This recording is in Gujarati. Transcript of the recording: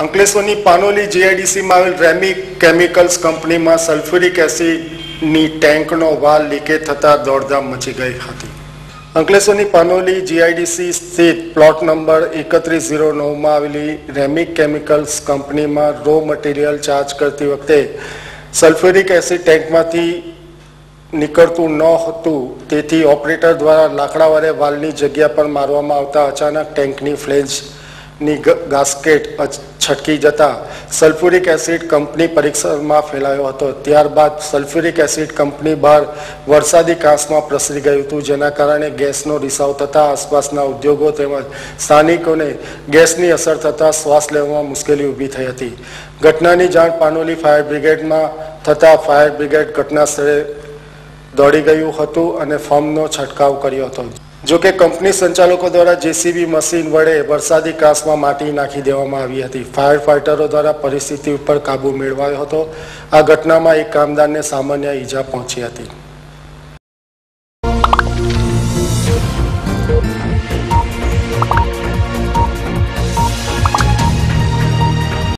અંકલેશ્વરની પાનોલી જીઆઈડીસીમાં આવેલ રેમી કેમિકલ્સ કંપનીમાં સલ્ફ્યુરિક એસિડની ટેન્કનો વાલ લીકેજ થતાં દોડધામ મચી ગઈ હતી. અંકલેશ્વરની પાનોલી જીઆઈડીસી સ્થિત પ્લોટ નંબર એકત્રીસ ઝીરો નવમાં આવેલી રેમિક કેમિકલ્સ કંપનીમાં રો મટીરિયલ ચાર્જ કરતી વખતે સલ્ફ્યુરિક એસિડ ટેન્કમાંથી નીકળતું ન હતું. તેથી ઓપરેટર દ્વારા લાકડાવાળે વાલની જગ્યા પર મારવામાં આવતા અચાનક ટેન્કની ફ્લેજની ગ- ગાસ્કેટ છટકી જતા સલ્ફ્યુરિક એસિડ કંપની પરિસરમાં ફેલાયો હતો. ત્યારબાદ સલ્ફ્યુરિક એસિડ કંપની બહાર વરસાદી કાંસમાં પ્રસરી ગયું હતું, જેના કારણે ગેસનો રિસાવ થતા આસપાસના ઉદ્યોગો તેમજ સ્થાનિકોને ગેસની અસર થતાં શ્વાસ લેવામાં મુશ્કેલી ઊભી થઈ હતી. ઘટનાની જાણ પાનોલી ફાયર બ્રિગેડમાં થતાં ફાયર બ્રિગેડ ઘટના સ્થળે દોડી ગયું હતું અને ફોર્મનો છંટકાવ કર્યો હતો. જો કે કંપની સંચાલકો દ્વારા જેસીબી મશીન વડે વરસાદી કાસમાં માટી નાખી દેવામાં આવી હતી. ફાયર ફાઇટરો દ્વારા પરિસ્થિતિ ઉપર કાબુ મેળવાયો હતો. આ ઘટનામાં એક કામદારને સામાન્ય ઈજા પહોંચી હતી.